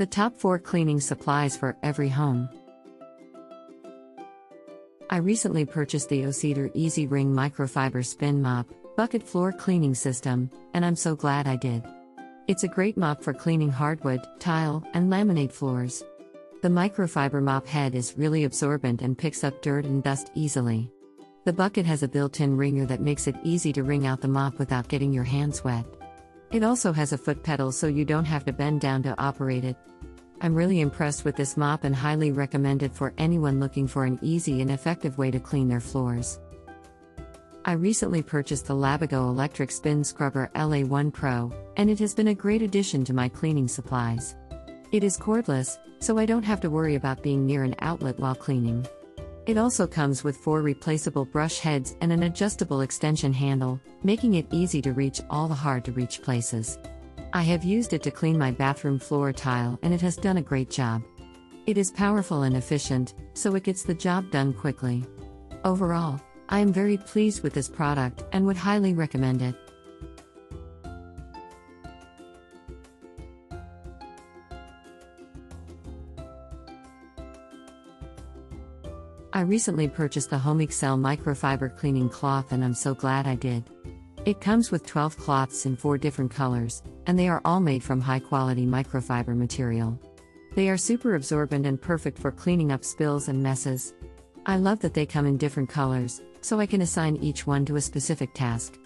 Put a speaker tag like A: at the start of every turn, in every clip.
A: The top 4 cleaning supplies for every home. I recently purchased the O-Cedar EasyWring Microfiber Spin Mop Bucket Floor Cleaning System, and I'm so glad I did. It's a great mop for cleaning hardwood, tile, and laminate floors. The microfiber mop head is really absorbent and picks up dirt and dust easily. The bucket has a built in wringer that makes it easy to wring out the mop without getting your hands wet. It also has a foot pedal so you don't have to bend down to operate it. I'm really impressed with this mop and highly recommend it for anyone looking for an easy and effective way to clean their floors. I recently purchased the LABIGO Electric Spin Scrubber LA1 Pro, and it has been a great addition to my cleaning supplies. It is cordless, so I don't have to worry about being near an outlet while cleaning. It also comes with four replaceable brush heads and an adjustable extension handle, making it easy to reach all the hard to reach places. I have used it to clean my bathroom floor tile and it has done a great job. It is powerful and efficient, so it gets the job done quickly. Overall, I am very pleased with this product and would highly recommend it. I recently purchased the HOMEXCEL microfiber cleaning cloth and I'm so glad I did. It comes with 12 cloths in 4 different colors, and they are all made from high quality microfiber material. They are super absorbent and perfect for cleaning up spills and messes. I love that they come in different colors, so I can assign each one to a specific task.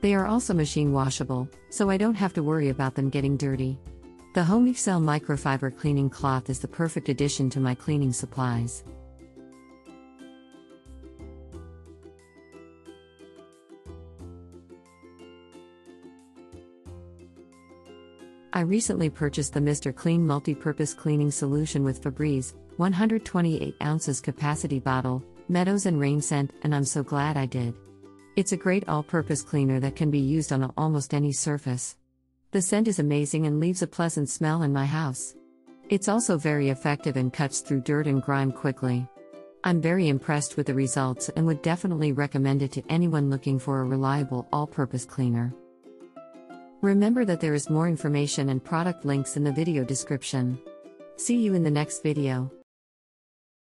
A: They are also machine washable, so I don't have to worry about them getting dirty. The HOMEXCEL microfiber cleaning cloth is the perfect addition to my cleaning supplies. I recently purchased the Mr. Clean multi-purpose cleaning solution with Febreze 128 ounces capacity bottle, Meadows and Rain scent, and I'm so glad I did. It's a great all-purpose cleaner that can be used on almost any surface. The scent is amazing and leaves a pleasant smell in my house. It's also very effective and cuts through dirt and grime quickly. I'm very impressed with the results and would definitely recommend it to anyone looking for a reliable all purpose cleaner. Remember that there is more information and product links in the video description. See you in the next video.